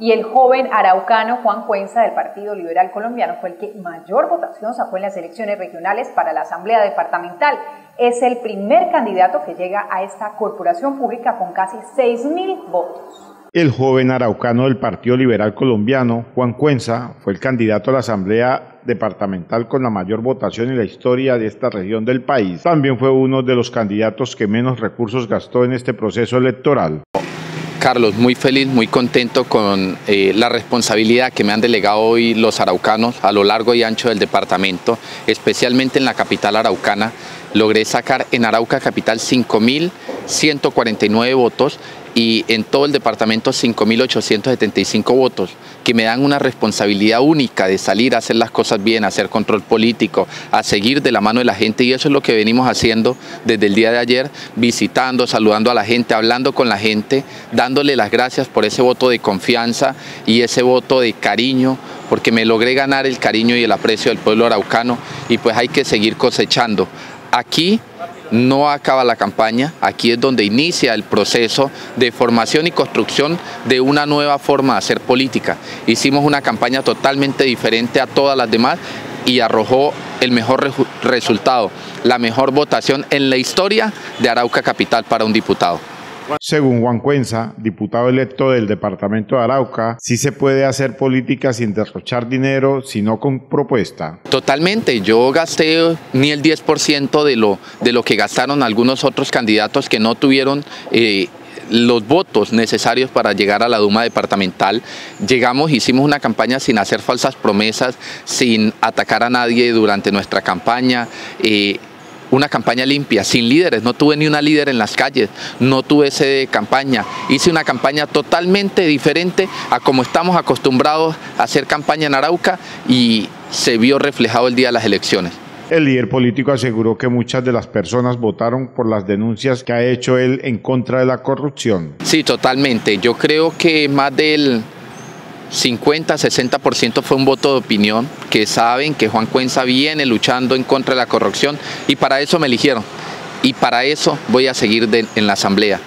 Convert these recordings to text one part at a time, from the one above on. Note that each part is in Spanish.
Y el joven araucano Juan Cuenza del Partido Liberal Colombiano fue el que mayor votación sacó en las elecciones regionales para la Asamblea Departamental. Es el primer candidato que llega a esta corporación pública con casi 6.000 votos. El joven araucano del Partido Liberal Colombiano, Juan Cuenza, fue el candidato a la Asamblea Departamental con la mayor votación en la historia de esta región del país. También fue uno de los candidatos que menos recursos gastó en este proceso electoral. Carlos, muy feliz, muy contento con eh, la responsabilidad que me han delegado hoy los araucanos a lo largo y ancho del departamento, especialmente en la capital araucana. Logré sacar en Arauca Capital 5.149 votos y en todo el departamento 5.875 votos, que me dan una responsabilidad única de salir a hacer las cosas bien, a hacer control político, a seguir de la mano de la gente y eso es lo que venimos haciendo desde el día de ayer, visitando, saludando a la gente, hablando con la gente, dándole las gracias por ese voto de confianza y ese voto de cariño, porque me logré ganar el cariño y el aprecio del pueblo araucano y pues hay que seguir cosechando. Aquí no acaba la campaña, aquí es donde inicia el proceso de formación y construcción de una nueva forma de hacer política. Hicimos una campaña totalmente diferente a todas las demás y arrojó el mejor resultado, la mejor votación en la historia de Arauca Capital para un diputado. Según Juan Cuenza, diputado electo del departamento de Arauca, sí se puede hacer política sin derrochar dinero, sino con propuesta. Totalmente, yo gasté ni el 10% de lo, de lo que gastaron algunos otros candidatos que no tuvieron... Eh, los votos necesarios para llegar a la Duma departamental. Llegamos, hicimos una campaña sin hacer falsas promesas, sin atacar a nadie durante nuestra campaña. Eh, una campaña limpia, sin líderes, no tuve ni una líder en las calles, no tuve ese campaña, hice una campaña totalmente diferente a como estamos acostumbrados a hacer campaña en Arauca y se vio reflejado el día de las elecciones. El líder político aseguró que muchas de las personas votaron por las denuncias que ha hecho él en contra de la corrupción. Sí, totalmente. Yo creo que más del 50-60% fue un voto de opinión, que saben que Juan Cuenza viene luchando en contra de la corrupción y para eso me eligieron. Y para eso voy a seguir en la asamblea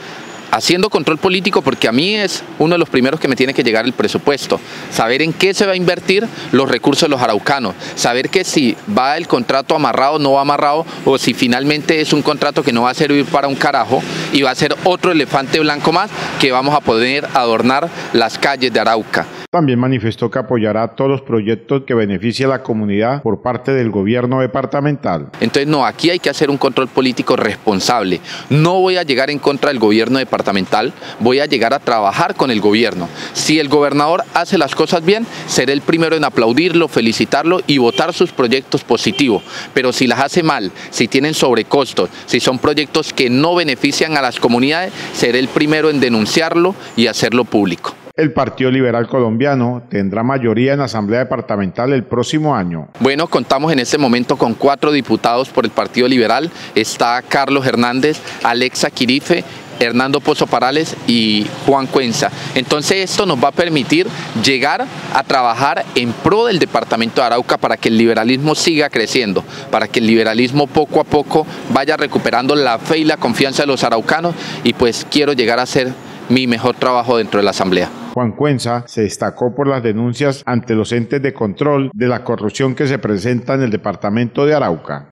haciendo control político porque a mí es uno de los primeros que me tiene que llegar el presupuesto, saber en qué se va a invertir los recursos de los araucanos, saber que si va el contrato amarrado no va amarrado o si finalmente es un contrato que no va a servir para un carajo y va a ser otro elefante blanco más que vamos a poder adornar las calles de Arauca. También manifestó que apoyará todos los proyectos que beneficien a la comunidad por parte del gobierno departamental. Entonces, no, aquí hay que hacer un control político responsable. No voy a llegar en contra del gobierno departamental, voy a llegar a trabajar con el gobierno. Si el gobernador hace las cosas bien, seré el primero en aplaudirlo, felicitarlo y votar sus proyectos positivos. Pero si las hace mal, si tienen sobrecostos, si son proyectos que no benefician a las comunidades, seré el primero en denunciarlo y hacerlo público el Partido Liberal Colombiano tendrá mayoría en la Asamblea Departamental el próximo año. Bueno, contamos en este momento con cuatro diputados por el Partido Liberal. Está Carlos Hernández, Alexa Quirife Hernando Pozo Parales y Juan Cuenza. Entonces esto nos va a permitir llegar a trabajar en pro del departamento de Arauca para que el liberalismo siga creciendo, para que el liberalismo poco a poco vaya recuperando la fe y la confianza de los araucanos y pues quiero llegar a ser mi mejor trabajo dentro de la Asamblea. Juan Cuenza se destacó por las denuncias ante los entes de control de la corrupción que se presenta en el departamento de Arauca.